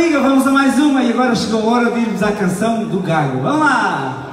liga, vamos a mais uma e agora chegou a hora de irmos à canção do Galo. Vamos lá!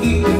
think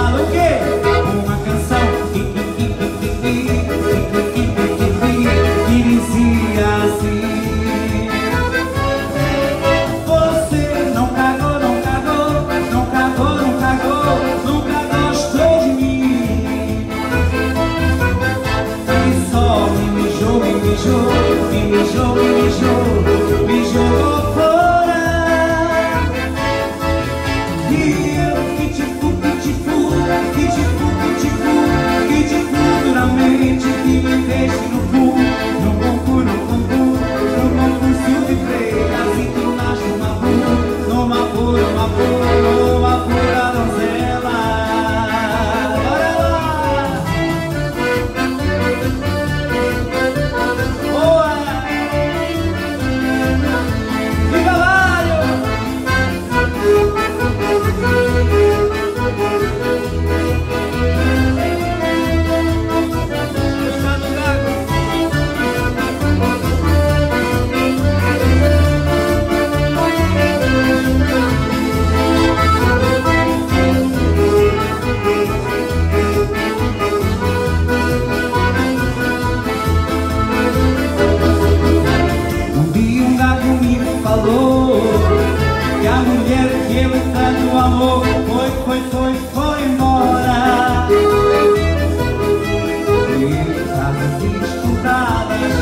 falou Que a mulher que ele tanto amou Foi, foi, foi, foi embora. E as estudadas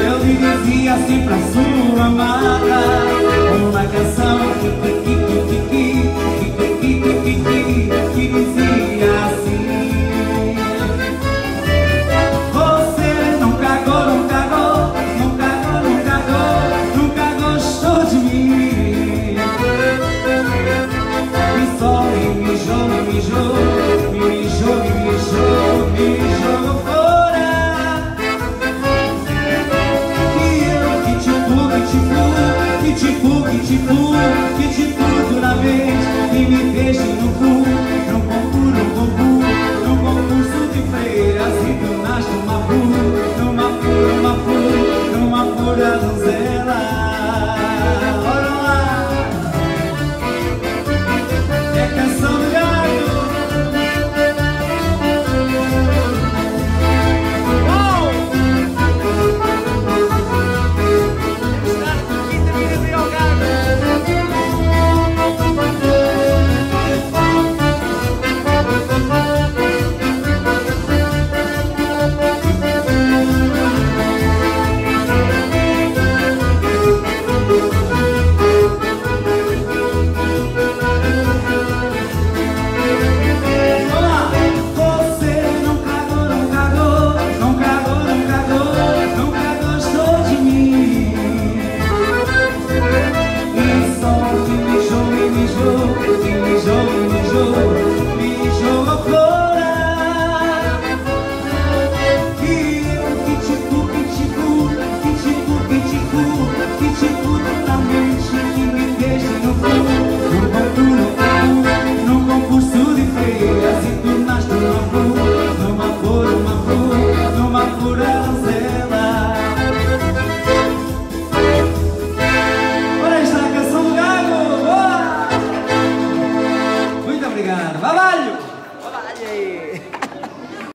Eu lhe dizia assim pra sua amada Uma canção angel